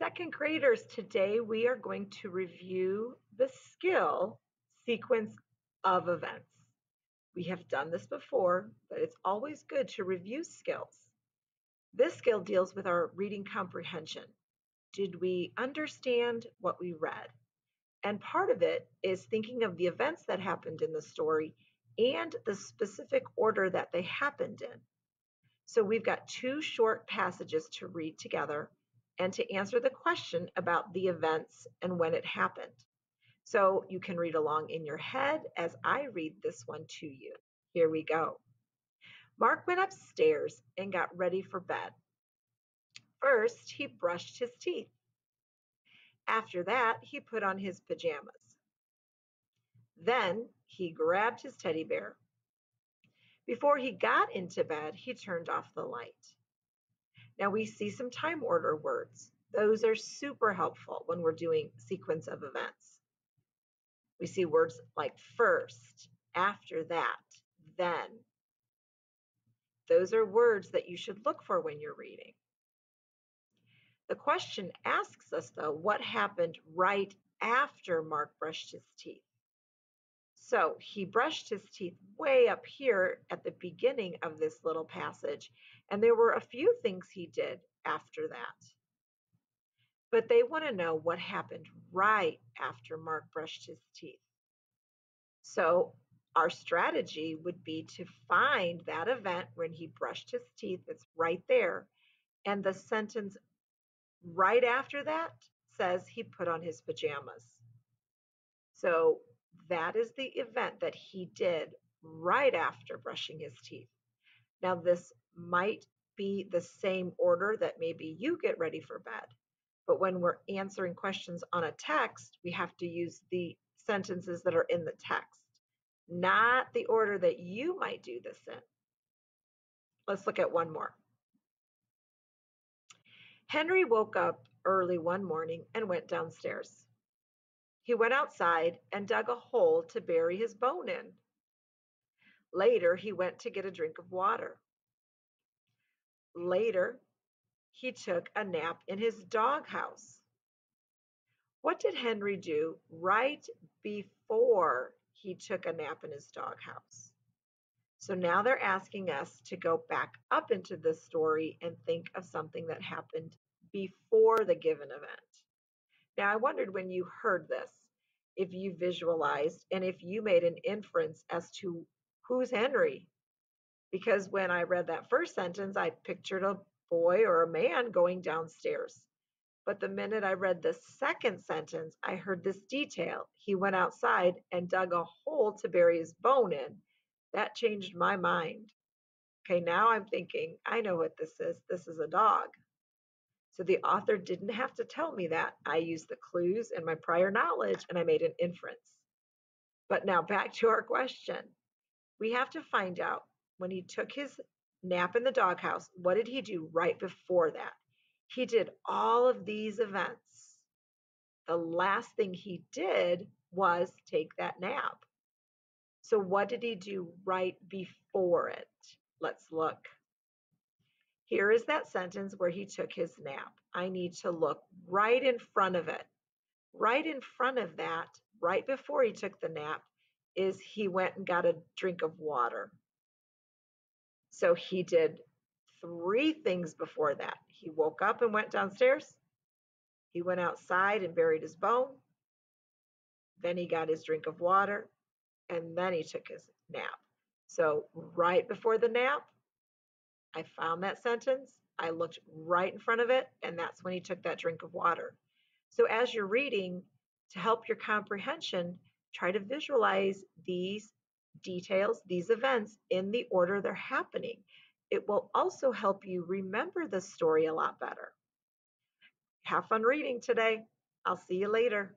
Second graders, today we are going to review the skill sequence of events. We have done this before, but it's always good to review skills. This skill deals with our reading comprehension. Did we understand what we read? And part of it is thinking of the events that happened in the story and the specific order that they happened in. So we've got two short passages to read together and to answer the question about the events and when it happened. So you can read along in your head as I read this one to you. Here we go. Mark went upstairs and got ready for bed. First, he brushed his teeth. After that, he put on his pajamas. Then he grabbed his teddy bear. Before he got into bed, he turned off the light. Now we see some time order words. Those are super helpful when we're doing sequence of events. We see words like first, after that, then. Those are words that you should look for when you're reading. The question asks us, though, what happened right after Mark brushed his teeth? So he brushed his teeth way up here at the beginning of this little passage, and there were a few things he did after that. But they want to know what happened right after Mark brushed his teeth. So our strategy would be to find that event when he brushed his teeth. It's right there. And the sentence right after that says he put on his pajamas. So that is the event that he did right after brushing his teeth. Now, this might be the same order that maybe you get ready for bed, but when we're answering questions on a text, we have to use the sentences that are in the text, not the order that you might do this in. Let's look at one more. Henry woke up early one morning and went downstairs. He went outside and dug a hole to bury his bone in. Later, he went to get a drink of water. Later, he took a nap in his doghouse. What did Henry do right before he took a nap in his doghouse? So now they're asking us to go back up into the story and think of something that happened before the given event. Now, I wondered when you heard this, if you visualized and if you made an inference as to who's Henry. Because when I read that first sentence, I pictured a boy or a man going downstairs. But the minute I read the second sentence, I heard this detail. He went outside and dug a hole to bury his bone in. That changed my mind. Okay, now I'm thinking, I know what this is. This is a dog. So the author didn't have to tell me that. I used the clues and my prior knowledge and I made an inference. But now back to our question. We have to find out when he took his nap in the doghouse, what did he do right before that? He did all of these events. The last thing he did was take that nap. So, what did he do right before it? Let's look. Here is that sentence where he took his nap. I need to look right in front of it. Right in front of that, right before he took the nap, is he went and got a drink of water. So he did three things before that. He woke up and went downstairs. He went outside and buried his bone. Then he got his drink of water. And then he took his nap. So, right before the nap, I found that sentence. I looked right in front of it, and that's when he took that drink of water. So, as you're reading, to help your comprehension, try to visualize these details, these events in the order they're happening. It will also help you remember the story a lot better. Have fun reading today. I'll see you later.